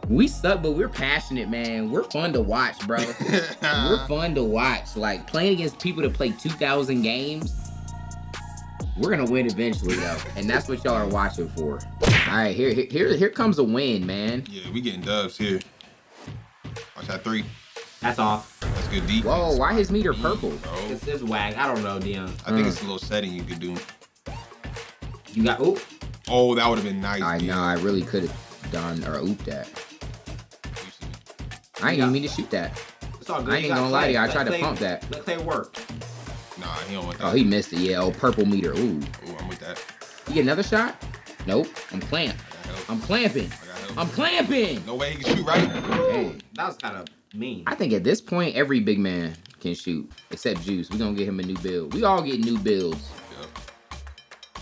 [SPEAKER 2] We suck, but we're passionate, man. We're fun to watch, bro. we're fun to watch. Like playing against people that play 2,000 games. We're gonna win eventually, though, and that's what y'all are watching for. All right, here, here, here, here comes a win, man.
[SPEAKER 1] Yeah, we getting dubs here. Watch that three.
[SPEAKER 3] That's off.
[SPEAKER 1] That's good defense.
[SPEAKER 2] Whoa, why his meter purple?
[SPEAKER 1] Bro.
[SPEAKER 3] It's, it's wag. I don't know, Dion.
[SPEAKER 1] I think
[SPEAKER 2] Mm.
[SPEAKER 1] it's a little setting you could do.
[SPEAKER 3] You got. Oop.
[SPEAKER 1] Oh, that would have been nice.
[SPEAKER 2] I know, I really could have done or ooped that.
[SPEAKER 1] You see me.
[SPEAKER 2] I ain't even mean to shoot that.
[SPEAKER 3] It's all good.
[SPEAKER 2] I ain't
[SPEAKER 3] You
[SPEAKER 2] even
[SPEAKER 3] got
[SPEAKER 2] gonna lie to you, I
[SPEAKER 3] Let
[SPEAKER 2] tried to pump that.
[SPEAKER 3] Let Clay work.
[SPEAKER 1] Nah, he don't want that.
[SPEAKER 2] Oh, he missed it. Yeah, oh, purple meter. Ooh.
[SPEAKER 1] Ooh, I'm with that.
[SPEAKER 2] You get another shot? Nope. I'm clamp.
[SPEAKER 1] Nope.
[SPEAKER 2] I'm clamping.
[SPEAKER 1] I got help.
[SPEAKER 2] I'm clamping.
[SPEAKER 1] No way he can shoot, right?
[SPEAKER 2] Hey,
[SPEAKER 3] That was kind of mean.
[SPEAKER 2] I think at this point, every big man can shoot, except Juice. We're gonna get him a new build. We all get new builds.
[SPEAKER 1] Yeah.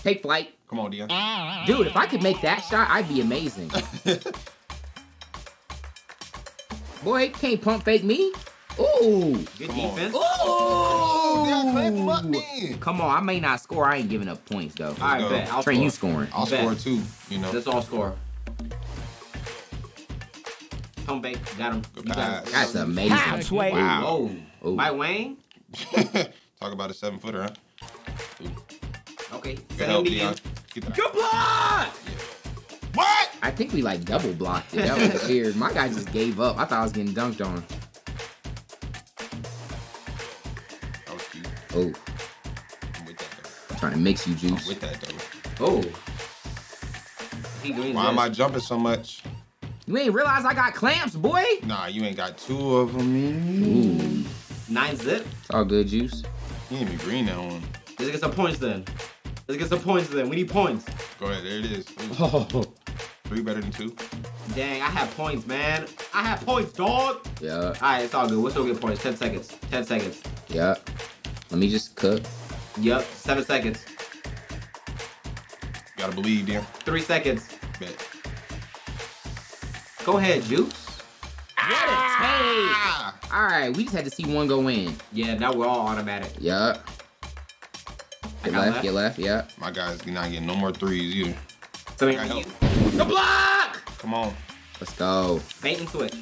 [SPEAKER 2] Take flight.
[SPEAKER 1] Come on, Dion.
[SPEAKER 2] Dude, if I could make that shot, I'd be amazing. Boy, can't pump fake me. Ooh.
[SPEAKER 3] Good
[SPEAKER 1] Come on.
[SPEAKER 3] defense.
[SPEAKER 1] Oh, Dion, clamp him up, man.
[SPEAKER 2] Come on, I may not score. I ain't giving up points though.
[SPEAKER 3] All right,
[SPEAKER 1] go.
[SPEAKER 3] bet. I'll
[SPEAKER 2] Trey,
[SPEAKER 3] score.
[SPEAKER 2] you scoring.
[SPEAKER 1] I'll
[SPEAKER 3] Bet.
[SPEAKER 1] score too, you know.
[SPEAKER 3] Let's all score. Come back. Got him.
[SPEAKER 1] Good
[SPEAKER 3] got
[SPEAKER 1] pass.
[SPEAKER 3] him.
[SPEAKER 2] That's amazing.
[SPEAKER 4] Halfway.
[SPEAKER 1] Wow.
[SPEAKER 3] Oh.
[SPEAKER 2] Ooh.
[SPEAKER 3] By Wayne?
[SPEAKER 1] Talk about a seven footer, huh?
[SPEAKER 3] Okay.
[SPEAKER 1] Good help,
[SPEAKER 3] to
[SPEAKER 1] Dion. Get that.
[SPEAKER 2] Good block!
[SPEAKER 1] What?
[SPEAKER 2] I think we like double blocked it. That was weird. My guy just gave up. I thought I was getting dunked on. Oh,
[SPEAKER 1] I'm with that though.
[SPEAKER 2] Trying to mix you,
[SPEAKER 1] I'm
[SPEAKER 2] Juice.
[SPEAKER 1] with that though.
[SPEAKER 3] Oh. He doing
[SPEAKER 1] Why
[SPEAKER 3] this.
[SPEAKER 1] am I jumping so much?
[SPEAKER 2] You ain't realize I got clamps, boy.
[SPEAKER 1] Nah, you ain't got two of them.
[SPEAKER 2] Ooh,
[SPEAKER 3] Nine zip?
[SPEAKER 2] it's all good, Juice.
[SPEAKER 1] You ain't be green that one.
[SPEAKER 3] Let's get some points then. Let's get some points then. We need points.
[SPEAKER 1] Go ahead, there it is. Ooh,
[SPEAKER 2] Oh,
[SPEAKER 1] three better than two.
[SPEAKER 3] Dang, I have points, man. I have points, dog.
[SPEAKER 2] yeah,
[SPEAKER 3] Alright, it's all good. We'll still get points. 10 seconds. 10 seconds.
[SPEAKER 2] yeah. Let me just cook.
[SPEAKER 3] Yup. 7 seconds.
[SPEAKER 1] Gotta believe, Dion.
[SPEAKER 3] 3 seconds.
[SPEAKER 1] Bet.
[SPEAKER 3] Go ahead, Juice.
[SPEAKER 2] What a take!
[SPEAKER 1] Ah!
[SPEAKER 2] All right, we just had to see one go in.
[SPEAKER 3] Yeah, now we're all automatic.
[SPEAKER 2] Yup.
[SPEAKER 3] I
[SPEAKER 2] Get left,
[SPEAKER 3] left.
[SPEAKER 2] get left, yeah.
[SPEAKER 1] My guy's not getting no more threes either.
[SPEAKER 3] So
[SPEAKER 1] I got help.
[SPEAKER 2] The block!
[SPEAKER 1] Come on.
[SPEAKER 2] Let's go.
[SPEAKER 3] bait and switch.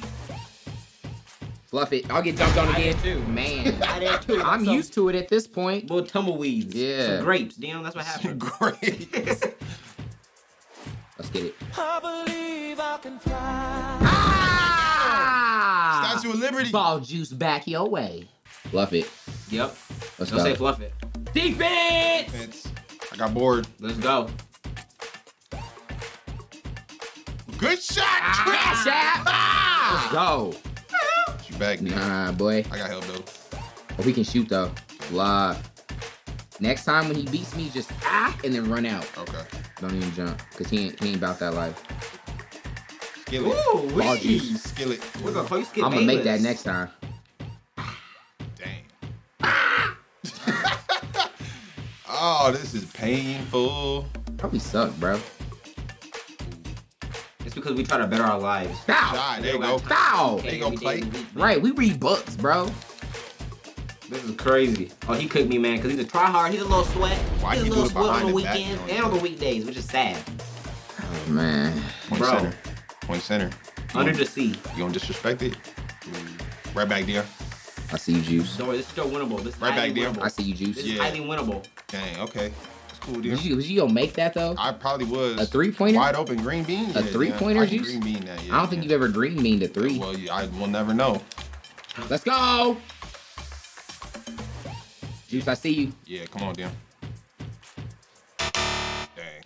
[SPEAKER 2] Fluff it. I'll get dunked on
[SPEAKER 3] I
[SPEAKER 2] again.
[SPEAKER 3] did too.
[SPEAKER 2] Man,
[SPEAKER 3] I did too.
[SPEAKER 2] I'm
[SPEAKER 3] Some
[SPEAKER 2] used to it at this point.
[SPEAKER 3] Little tumbleweeds.
[SPEAKER 2] Yeah.
[SPEAKER 3] Some grapes. Damn, that's what happened.
[SPEAKER 1] Great.
[SPEAKER 2] Let's get it.
[SPEAKER 4] I believe I can fly.
[SPEAKER 2] Ah!
[SPEAKER 1] Statue of Liberty.
[SPEAKER 2] Ball juice back your way. Fluff it.
[SPEAKER 3] yep.
[SPEAKER 2] Let's
[SPEAKER 3] Don't say fluff it.
[SPEAKER 2] Defense!
[SPEAKER 1] Defense. I got bored.
[SPEAKER 3] Let's go.
[SPEAKER 1] Good shot,
[SPEAKER 2] Ah,
[SPEAKER 1] Trent.
[SPEAKER 2] shot. Let's go.
[SPEAKER 1] You back, man.
[SPEAKER 2] Nah, boy.
[SPEAKER 1] I got help though.
[SPEAKER 2] He can shoot though. Blah. Next time when he beats me, just ah, and then run out.
[SPEAKER 1] Okay.
[SPEAKER 2] Don't even jump, cause he ain't he ain't about that life.
[SPEAKER 1] Skillet.
[SPEAKER 3] Ooh,
[SPEAKER 2] Ball
[SPEAKER 3] wee.
[SPEAKER 2] juice.
[SPEAKER 1] Skillet.
[SPEAKER 3] We're gonna play skip
[SPEAKER 2] I'm gonna make that next time.
[SPEAKER 1] Dang. oh, this is painful.
[SPEAKER 2] Probably suck, bro.
[SPEAKER 3] It's because we try to better our lives.
[SPEAKER 2] Bow!
[SPEAKER 1] God, there you go.
[SPEAKER 2] Bow!
[SPEAKER 1] There you go, play.
[SPEAKER 2] Right, we read books, bro.
[SPEAKER 3] This is crazy. Oh, he cooked me, man, because he's a try hard. He's a little sweat.
[SPEAKER 1] Why
[SPEAKER 3] he's
[SPEAKER 1] he
[SPEAKER 3] a little sweat on
[SPEAKER 1] behind
[SPEAKER 3] the
[SPEAKER 1] the back,
[SPEAKER 3] weekends and on the weekdays, which is sad.
[SPEAKER 2] Oh man.
[SPEAKER 1] Point
[SPEAKER 3] Bro.
[SPEAKER 1] center. Point center. You
[SPEAKER 3] Under the sea.
[SPEAKER 1] You gonna disrespect it? Right back there.
[SPEAKER 2] I see you, Juice.
[SPEAKER 3] Don't worry, this is still winnable. This is
[SPEAKER 1] Right back there.
[SPEAKER 3] winnable.
[SPEAKER 2] I see you,
[SPEAKER 3] This
[SPEAKER 2] Juice.
[SPEAKER 3] is highly winnable.
[SPEAKER 1] Dang, okay. It's cool, dude.
[SPEAKER 2] Was you, was you gonna make that though?
[SPEAKER 1] I probably was.
[SPEAKER 2] A three-pointer?
[SPEAKER 1] Wide open green bean?
[SPEAKER 2] A
[SPEAKER 1] Yeah,
[SPEAKER 2] three-pointer,
[SPEAKER 1] yeah. I
[SPEAKER 2] Juice?
[SPEAKER 1] green bean that, yeah.
[SPEAKER 2] I don't think you've ever green beaned a three.
[SPEAKER 1] Well, yeah, I will never know.
[SPEAKER 2] Let's go. Juice, I see you.
[SPEAKER 1] Yeah, come on, Dan. Dang.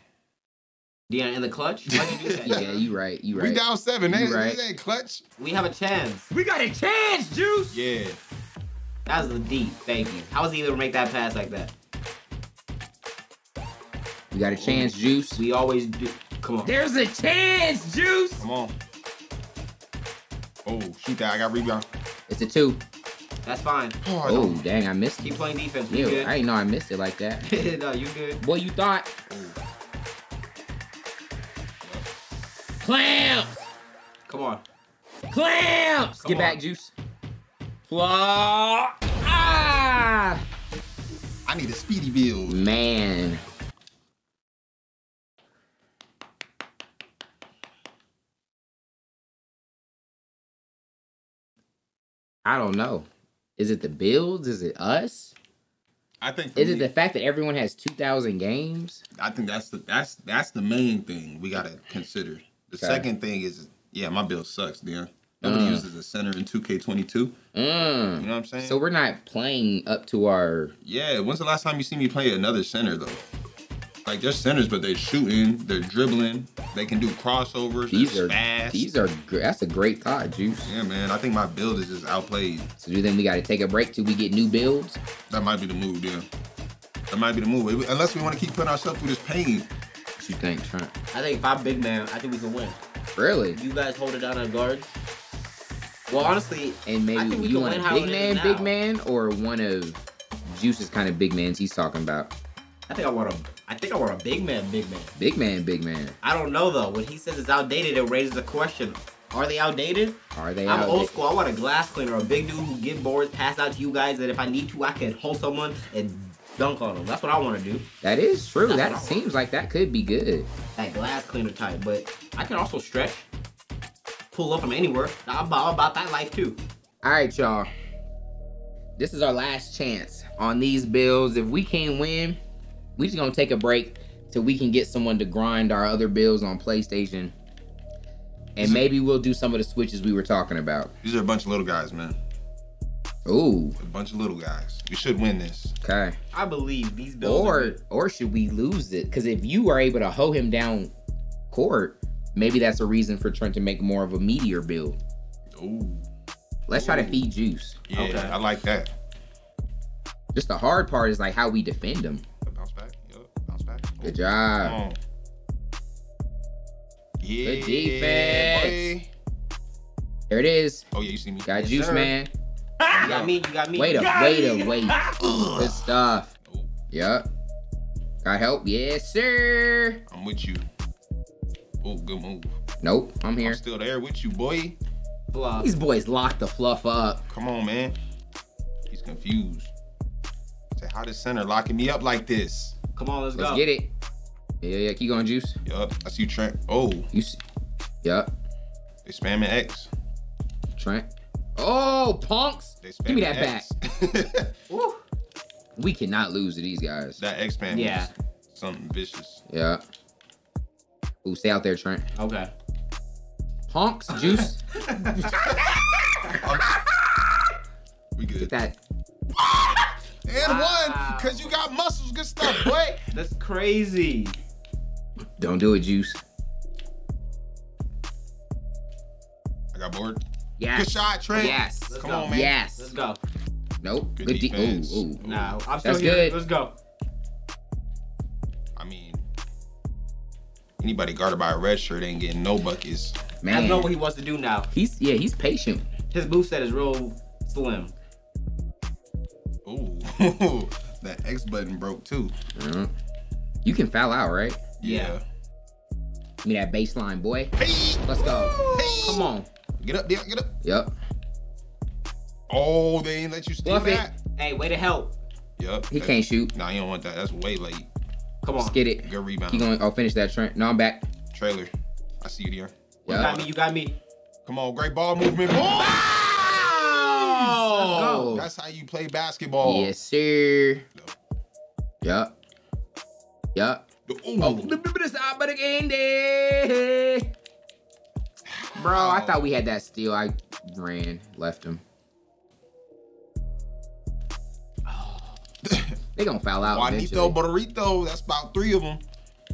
[SPEAKER 3] Dion in the clutch. Why'd you do that?
[SPEAKER 2] Yeah, you right. You right.
[SPEAKER 1] We down seven.
[SPEAKER 2] You eh?
[SPEAKER 1] They,
[SPEAKER 2] right.
[SPEAKER 1] they ain't clutch.
[SPEAKER 3] We have a chance.
[SPEAKER 2] We got a chance, Juice.
[SPEAKER 1] Yeah.
[SPEAKER 3] That was deep. Thank you. How was he able to make that pass like that?
[SPEAKER 2] We got a chance, Juice.
[SPEAKER 3] We always do. Come on.
[SPEAKER 2] There's a chance, Juice.
[SPEAKER 1] Come on. Oh, shoot that. I got rebound.
[SPEAKER 2] It's a two.
[SPEAKER 3] That's fine.
[SPEAKER 1] Oh,
[SPEAKER 2] Oh,
[SPEAKER 1] don't-
[SPEAKER 2] dang, I missed
[SPEAKER 3] Keep
[SPEAKER 2] it.
[SPEAKER 3] playing defense. You good?
[SPEAKER 2] I didn't know I missed it like that.
[SPEAKER 3] no, you good.
[SPEAKER 2] Boy, you thought. Clamps!
[SPEAKER 3] Come on.
[SPEAKER 2] Clamps!
[SPEAKER 3] Come
[SPEAKER 2] Get back. Juice. Flaw. Ah!
[SPEAKER 1] I need a speedy build.
[SPEAKER 2] Man. I don't know. Is it the builds? Is it us?
[SPEAKER 1] I think.
[SPEAKER 2] Is it the fact that everyone has 2,000 games?
[SPEAKER 1] I think that's the that's that's the main thing we gotta consider. The
[SPEAKER 2] Okay.
[SPEAKER 1] second thing is, yeah, my build sucks, Dan. Nobody
[SPEAKER 2] Mm.
[SPEAKER 1] uses a center in 2K22.
[SPEAKER 2] Mm.
[SPEAKER 1] You know what I'm saying?
[SPEAKER 2] So we're not playing up to our.
[SPEAKER 1] yeah, when's the last time you see me play another center though? Like they're centers, but they're shooting, they're dribbling, they can do crossovers,
[SPEAKER 2] These
[SPEAKER 1] they're
[SPEAKER 2] are
[SPEAKER 1] fast.
[SPEAKER 2] these are. That's a great thought, Juice.
[SPEAKER 1] yeah, man. I think my build is just outplayed.
[SPEAKER 2] So do you think we got to take a break till we get new builds?
[SPEAKER 1] That might be the move, yeah. That might be the move. Unless we want to keep putting ourselves through this pain.
[SPEAKER 2] What you think, Trent?
[SPEAKER 3] I think if I'm big man, I think we can win.
[SPEAKER 2] Really?
[SPEAKER 3] You guys hold it down on guards. Well, honestly,
[SPEAKER 2] And
[SPEAKER 3] I
[SPEAKER 2] maybe
[SPEAKER 3] think we
[SPEAKER 2] you
[SPEAKER 3] can
[SPEAKER 2] want
[SPEAKER 3] win
[SPEAKER 2] a big man, big man, or one of Juice's kind of big mans he's talking about.
[SPEAKER 3] I think I want a. I think I want a big man, big man.
[SPEAKER 2] Big man, big man.
[SPEAKER 3] I don't know though. When he says it's outdated, it raises the question: Are they outdated?
[SPEAKER 2] Are they
[SPEAKER 3] I'm
[SPEAKER 2] out?
[SPEAKER 3] old school. I want a glass cleaner, a big dude who get boards, pass out to you guys, that if I need to, I can hold someone and dunk on them. That's what I want to do.
[SPEAKER 2] That is true.
[SPEAKER 3] That's
[SPEAKER 2] That
[SPEAKER 3] what I want.
[SPEAKER 2] seems like that could be good.
[SPEAKER 3] That glass cleaner type. But I can also stretch, pull up from anywhere. I'm about, I'm about that life too.
[SPEAKER 2] All right, y'all. This is our last chance on these bills. If we can't win, we just gonna take a break till we can get someone to grind our other bills on PlayStation. And maybe we'll do some of the switches we were talking about.
[SPEAKER 1] These are a bunch of little guys, man.
[SPEAKER 2] Ooh,
[SPEAKER 1] A bunch of little guys. We should win this.
[SPEAKER 2] okay.
[SPEAKER 3] I believe these bills.
[SPEAKER 2] Or
[SPEAKER 3] good.
[SPEAKER 2] or should we lose it? Because if you are able to hoe him down court, maybe that's a reason for Trent to make more of a meteor build.
[SPEAKER 1] Ooh.
[SPEAKER 2] Let's try to feed juice.
[SPEAKER 1] Yeah,
[SPEAKER 3] Okay.
[SPEAKER 1] I like that.
[SPEAKER 2] Just the hard part is like how we defend him. Good job.
[SPEAKER 1] on. Yeah.
[SPEAKER 2] defense.
[SPEAKER 1] boy.
[SPEAKER 2] There it is.
[SPEAKER 1] Oh yeah, you see me.
[SPEAKER 2] Got
[SPEAKER 3] Yes,
[SPEAKER 2] juice,
[SPEAKER 3] sir.
[SPEAKER 2] man.
[SPEAKER 3] Ah, you got me. You got me.
[SPEAKER 2] Wait
[SPEAKER 3] you
[SPEAKER 2] up, wait
[SPEAKER 3] me.
[SPEAKER 2] up, wait. Ah. Good stuff.
[SPEAKER 1] Oh,
[SPEAKER 2] Yup. Got help? Yes, sir.
[SPEAKER 1] I'm with you. Oh, good move.
[SPEAKER 2] Nope, I'm
[SPEAKER 1] I'm
[SPEAKER 2] here.
[SPEAKER 1] still there with you, boy.
[SPEAKER 3] Fluff.
[SPEAKER 2] These boys lock the fluff up.
[SPEAKER 1] Come on, man. He's confused. Say, how does center locking me up like this?
[SPEAKER 3] Come on, let's,
[SPEAKER 2] Let's
[SPEAKER 3] go.
[SPEAKER 2] get it. Yeah, yeah, keep going, juice.
[SPEAKER 1] Yup. I see Trent. Oh,
[SPEAKER 2] You see. Yup,
[SPEAKER 1] they spamming X.
[SPEAKER 2] Trent. Oh, punks.
[SPEAKER 1] They spamming
[SPEAKER 2] Give me that
[SPEAKER 1] X.
[SPEAKER 2] back. We cannot lose to these guys.
[SPEAKER 1] that X spam
[SPEAKER 3] Yeah.
[SPEAKER 1] is something vicious.
[SPEAKER 2] Yeah. Ooh, stay out there, Trent.
[SPEAKER 3] Okay.
[SPEAKER 2] Punks, juice.
[SPEAKER 1] We
[SPEAKER 2] Get
[SPEAKER 1] good.
[SPEAKER 2] that.
[SPEAKER 1] And
[SPEAKER 3] Wow.
[SPEAKER 1] one, cause you got muscles. Good stuff, boy.
[SPEAKER 3] That's crazy.
[SPEAKER 2] Don't do it, juice.
[SPEAKER 1] I got bored.
[SPEAKER 2] Yes.
[SPEAKER 1] Good shot, Trent.
[SPEAKER 2] Yes.
[SPEAKER 3] Let's
[SPEAKER 1] Come
[SPEAKER 3] go.
[SPEAKER 1] on, man.
[SPEAKER 2] Yes.
[SPEAKER 3] Let's go.
[SPEAKER 2] Nope.
[SPEAKER 1] Good
[SPEAKER 2] Good, de-
[SPEAKER 1] defense.
[SPEAKER 2] Ooh, ooh.
[SPEAKER 3] Nah, I'm still
[SPEAKER 2] That's
[SPEAKER 3] here.
[SPEAKER 2] good.
[SPEAKER 3] Let's go.
[SPEAKER 1] I mean, Anybody guarded by a red shirt ain't getting no buckets.
[SPEAKER 2] Man.
[SPEAKER 3] I know what he wants to do now.
[SPEAKER 2] he's yeah, he's patient.
[SPEAKER 3] His moveset is real slim.
[SPEAKER 1] Ooh, that X button broke too.
[SPEAKER 2] Mhm. You can foul out, right?
[SPEAKER 3] Yeah.
[SPEAKER 2] Give me that baseline, boy.
[SPEAKER 1] Hey,
[SPEAKER 2] Let's go.
[SPEAKER 1] Hey.
[SPEAKER 2] Come on.
[SPEAKER 1] get up, get up.
[SPEAKER 2] Yep.
[SPEAKER 1] Oh, they ain't let you steal that.
[SPEAKER 3] Hey, way to help.
[SPEAKER 1] Yep.
[SPEAKER 2] He can't shoot.
[SPEAKER 1] Nah, you don't want that. That's way late.
[SPEAKER 3] Come on.
[SPEAKER 2] Let's get it.
[SPEAKER 1] Good rebound.
[SPEAKER 2] Keep going. Oh, finish that Trent. No, I'm back.
[SPEAKER 1] Trailer. I see you there.
[SPEAKER 3] You got me. You got me.
[SPEAKER 1] Come on, great ball movement. Boom!
[SPEAKER 2] go.
[SPEAKER 1] That's how you play basketball.
[SPEAKER 2] Yes, sir. Yup. Yup.
[SPEAKER 1] Ooh.
[SPEAKER 2] Oh, this out but again, day. Bro, I thought we had that steal. I ran, left him. They gonna foul out
[SPEAKER 1] Juanito
[SPEAKER 2] eventually,
[SPEAKER 1] Burrito. That's about three of them.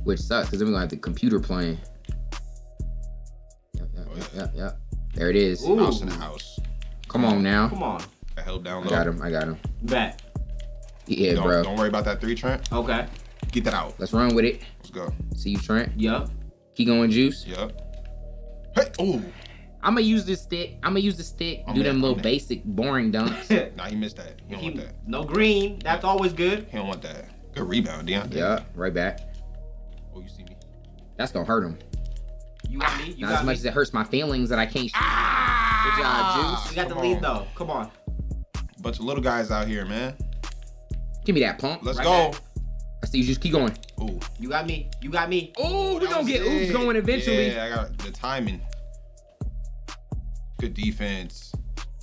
[SPEAKER 2] which sucks because then we're gonna have the computer playing. Yep, yep, yep,
[SPEAKER 1] yeah.
[SPEAKER 2] yep, yep. There it is.
[SPEAKER 3] Ooh.
[SPEAKER 1] Mouse in the house.
[SPEAKER 2] Come on now.
[SPEAKER 3] Come on.
[SPEAKER 1] I held down
[SPEAKER 2] I got him. I got him.
[SPEAKER 3] Bet.
[SPEAKER 2] Yeah,
[SPEAKER 1] don't,
[SPEAKER 2] bro.
[SPEAKER 1] don't worry about that three, Trent.
[SPEAKER 3] Okay.
[SPEAKER 1] Get that out.
[SPEAKER 2] Let's run with it.
[SPEAKER 1] Let's go.
[SPEAKER 2] See you, Trent.
[SPEAKER 3] Yup.
[SPEAKER 2] Keep going, juice.
[SPEAKER 1] Yep. Hey, ooh.
[SPEAKER 2] I'm gonna use this stick. I'm gonna use the stick.
[SPEAKER 1] I'm
[SPEAKER 2] do
[SPEAKER 1] there,
[SPEAKER 2] them
[SPEAKER 1] I'm
[SPEAKER 2] little
[SPEAKER 1] there.
[SPEAKER 2] basic, boring dunks.
[SPEAKER 1] Nah, he missed that. He don't
[SPEAKER 3] He-
[SPEAKER 1] want that.
[SPEAKER 3] no green. That's always good.
[SPEAKER 1] He don't want that. Good rebound, Deontay.
[SPEAKER 2] yeah, right back.
[SPEAKER 1] Oh, you see me?
[SPEAKER 2] That's gonna hurt him.
[SPEAKER 3] You got me. You
[SPEAKER 2] Not
[SPEAKER 3] got
[SPEAKER 2] as much
[SPEAKER 3] me.
[SPEAKER 2] as it hurts my feelings that I can't shoot.
[SPEAKER 1] Ah!
[SPEAKER 2] Good job, Juice.
[SPEAKER 3] You got the lead
[SPEAKER 1] on.
[SPEAKER 3] though. Come on.
[SPEAKER 1] Bunch of little guys out here, man.
[SPEAKER 2] Give me that pump.
[SPEAKER 1] Let's
[SPEAKER 3] Right
[SPEAKER 1] go.
[SPEAKER 3] back.
[SPEAKER 2] I see you. Just keep going.
[SPEAKER 1] Ooh.
[SPEAKER 3] You got me. You got me.
[SPEAKER 2] Oh, we
[SPEAKER 1] That
[SPEAKER 2] gonna
[SPEAKER 1] was
[SPEAKER 2] get oops going eventually.
[SPEAKER 1] Yeah, I got the timing. Good defense.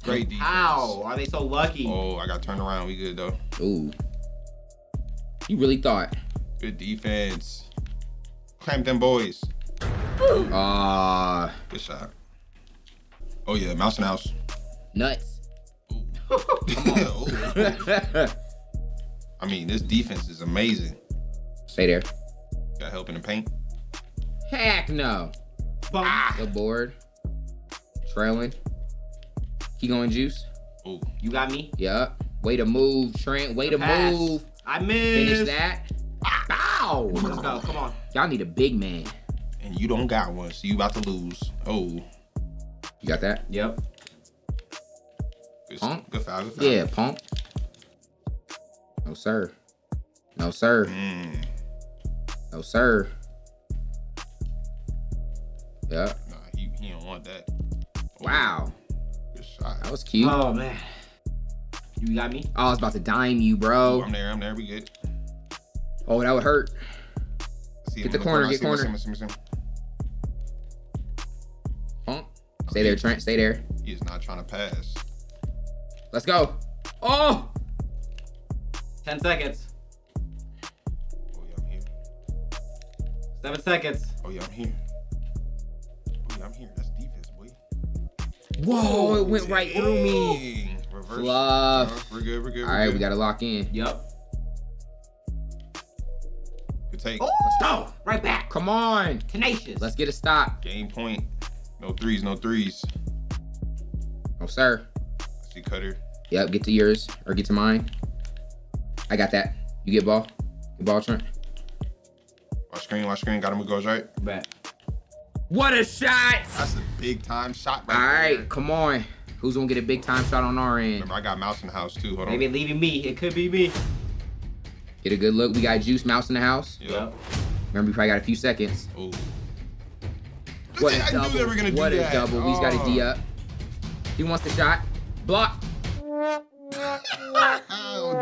[SPEAKER 1] Great defense.
[SPEAKER 3] How are they so lucky?
[SPEAKER 1] Oh, I got turned around. We good though.
[SPEAKER 2] Ooh. You really thought?
[SPEAKER 1] Good defense. Clamp them boys.
[SPEAKER 2] Ah,
[SPEAKER 1] Good shot. Oh yeah, mouse and house.
[SPEAKER 2] nuts.
[SPEAKER 1] Ooh. I mean, this defense is amazing.
[SPEAKER 2] Stay there.
[SPEAKER 1] Got help in the paint.
[SPEAKER 2] Heck no.
[SPEAKER 3] Bum. Ah.
[SPEAKER 2] Good board. Trailing. Keep going, juice.
[SPEAKER 1] Ooh.
[SPEAKER 3] You got me.
[SPEAKER 2] Yup. Way to move, Trent. Way to
[SPEAKER 3] Pass.
[SPEAKER 2] move.
[SPEAKER 3] I missed.
[SPEAKER 2] Finish that. Ah. Bow.
[SPEAKER 3] Let's go. Come on.
[SPEAKER 2] Y'all need a big man.
[SPEAKER 1] And you don't got one, so you about to lose. Oh.
[SPEAKER 2] You got that?
[SPEAKER 3] Yep.
[SPEAKER 1] Good,
[SPEAKER 2] Pump?
[SPEAKER 1] good foul. Good foul.
[SPEAKER 2] Yeah, pump. No, sir. No, sir.
[SPEAKER 1] Mm.
[SPEAKER 2] No, sir. Yeah.
[SPEAKER 1] Nah, he, he don't want that. Oh,
[SPEAKER 2] Wow.
[SPEAKER 1] Good shot.
[SPEAKER 2] That was cute. Oh,
[SPEAKER 3] Oh man. You got me.
[SPEAKER 2] Oh, I was about to dime you,
[SPEAKER 1] Ooh,
[SPEAKER 2] bro.
[SPEAKER 1] I'm there. I'm there. We good.
[SPEAKER 2] Oh, that would hurt.
[SPEAKER 1] See
[SPEAKER 2] Get
[SPEAKER 1] him
[SPEAKER 2] the
[SPEAKER 1] in
[SPEAKER 2] corner, get
[SPEAKER 1] see him, I see
[SPEAKER 2] corner.
[SPEAKER 1] him, see him, see him.
[SPEAKER 2] Pump. Stay there, Trent. Stay there.
[SPEAKER 1] He is not trying to pass.
[SPEAKER 2] Let's go. Oh!
[SPEAKER 3] Ten seconds.
[SPEAKER 1] Oh yeah, I'm here.
[SPEAKER 3] Seven seconds.
[SPEAKER 1] Oh yeah, I'm here. Oh yeah, I'm here. That's defense, boy.
[SPEAKER 2] Whoa, it went right through me.
[SPEAKER 1] Reverse.
[SPEAKER 2] Fluff.
[SPEAKER 1] Uh, We're good. We're good.
[SPEAKER 2] All
[SPEAKER 1] we're
[SPEAKER 2] right,
[SPEAKER 1] good.
[SPEAKER 2] we got to lock in.
[SPEAKER 3] Yep.
[SPEAKER 1] Good take.
[SPEAKER 3] Let's go. Right back.
[SPEAKER 2] Come on.
[SPEAKER 3] Tenacious.
[SPEAKER 2] Let's get a stop.
[SPEAKER 1] Game point. No threes. No threes.
[SPEAKER 2] Oh, sir.
[SPEAKER 1] I see Cutter.
[SPEAKER 2] Yep, get to yours or get to mine. I got that. You get ball. Get ball, Trent.
[SPEAKER 1] Watch screen. Watch screen. Got him. It goes right.
[SPEAKER 3] Bet.
[SPEAKER 2] What a shot!
[SPEAKER 1] That's a big time shot
[SPEAKER 2] All
[SPEAKER 1] right
[SPEAKER 2] right, come on. Who's gonna get a big time shot on our end?
[SPEAKER 1] Remember, I got mouse in the house too. Hold on.
[SPEAKER 3] Maybe leaving me. It could be me.
[SPEAKER 2] Get a good look. We got Juice Mouse in the house.
[SPEAKER 1] Yep.
[SPEAKER 2] Remember, we probably got a few seconds.
[SPEAKER 1] Ooh.
[SPEAKER 2] What
[SPEAKER 1] I
[SPEAKER 2] a double.
[SPEAKER 1] they were gonna do
[SPEAKER 2] what
[SPEAKER 1] that.
[SPEAKER 2] a double. We's got a D
[SPEAKER 1] Oh.
[SPEAKER 2] up. He wants the shot. Block.
[SPEAKER 1] Oh,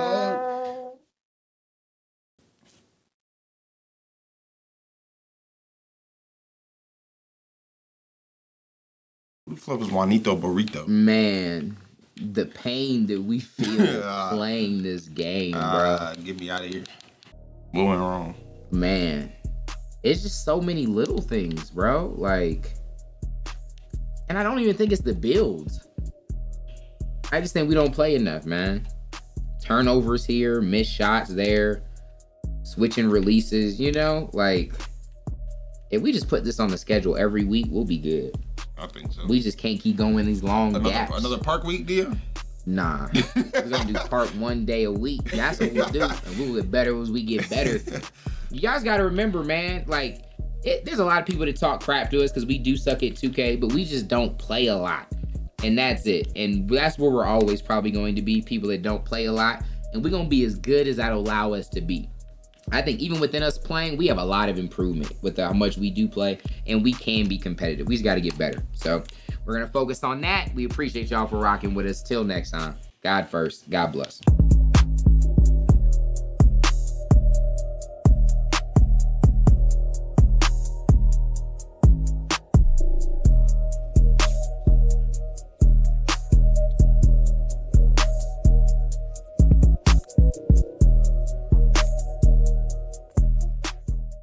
[SPEAKER 1] Who the fuck was Juanito Burrito?
[SPEAKER 2] Man, the pain that we feel
[SPEAKER 1] Yeah.
[SPEAKER 2] playing this game, bro.
[SPEAKER 1] Uh, get me out of here. What went wrong?
[SPEAKER 2] Man, it's just so many little things, bro. Like, and I don't even think it's the builds. I just think we don't play enough, man. Turnovers here, missed shots there, switching releases, you know? Like, if we just put this on the schedule every week, we'll be good.
[SPEAKER 1] I think so.
[SPEAKER 2] We just can't keep going these long
[SPEAKER 1] another,
[SPEAKER 2] gaps.
[SPEAKER 1] another park week deal?
[SPEAKER 2] Nah. We're gonna do part one day a week. That's what we'll do. And we'll get better as we get better. You guys gotta remember, man, like, it, there's a lot of people that talk crap to us because we do suck at 2K, but we just don't play a lot. And that's it. And that's where we're always probably going to be people that don't play a lot. And we're going to be as good as that allow us to be. I think even within us playing, we have a lot of improvement with how much we do play, and we can be competitive. We just got to get better. So we're going to focus on that. We appreciate y'all for rocking with us. Till next time, God first. God bless.